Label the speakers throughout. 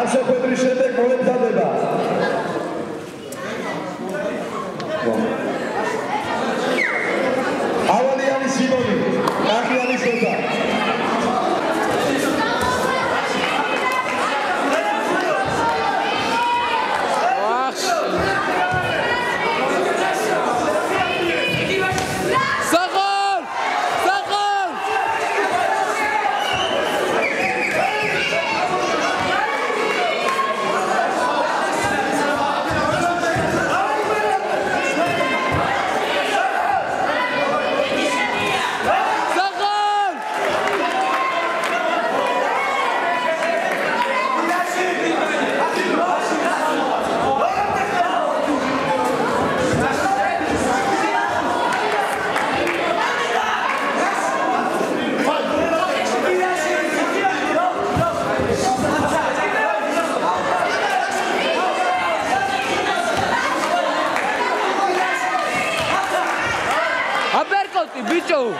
Speaker 1: Așa pe președinte, coleg Zadeba.
Speaker 2: Volta, bicho!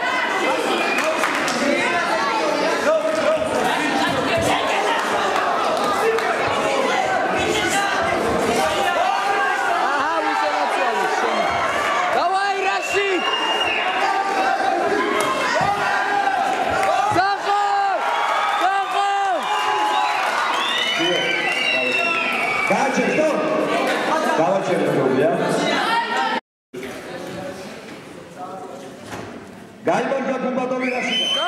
Speaker 1: Gađe, to? Gađe. Galvan, que ha ocupado la ciudad.